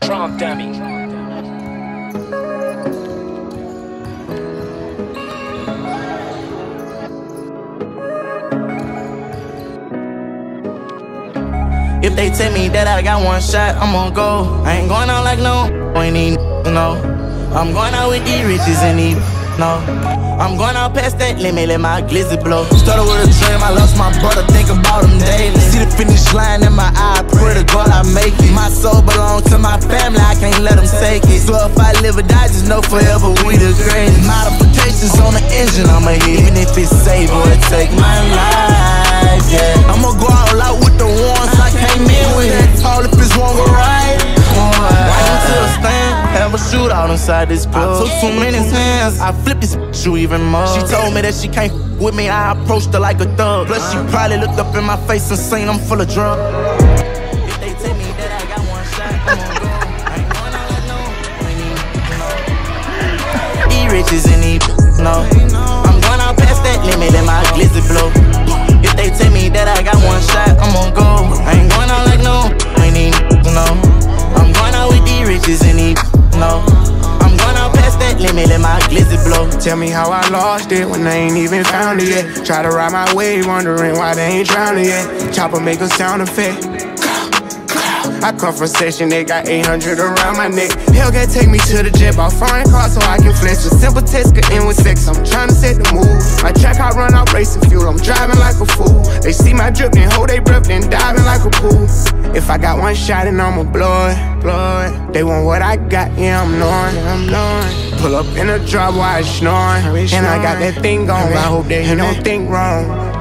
Drum dummy. If they tell me that I got one shot, I'm gonna go. I ain't going out like no, ain't even no. I'm going out with these riches and these no. I'm going out past that limit, let my glizzy blow. Started with a dream, I lost my brother, think about him daily. See the finish line in my eye, pray to God I make it. My soul belongs to my family, I can't let them take it. So if I live or die, just know forever we the greatest. Modifications on the engine, I'ma hit. Even if it's save or it take my life, yeah. I'ma go all out with the ones I came in with. That tall if it's wrong or right. Right into a stand, have a shootout inside this pool. I took too many hands, I flipped this shoe even more. She told me that she can't with me, I approached her like a thug. Plus, she probably looked up in my face and seen I'm full of drugs. Even, no. And. I'm going out past that limit, let my glizzy blow. If they tell me that I got one shot, I'm gonna go. I ain't going out like no, ain't even, no. I'm going out with these riches and these no. I'm going out past that limit, let my glizzy blow. Tell me how I lost it when I ain't even found it yet. Try to ride my wave, wondering why they ain't drowning yet. Chopper make a sound effect. I come from section, they got 800 around my neck. Hellcat take me to the jet, bought foreign car so I can flex. A simple test could end with sex. I'm trying to set the mood. My track I run out racing fuel. I'm driving like a fool. They see my drip, then hold they breath, then diving like a pool. If I got one shot and I'ma blow it, blow it. They want what I got, yeah I'm knowing, I'm knowing. Pull up in a drop while I snoring, and I got that thing going. I hope he don't think wrong.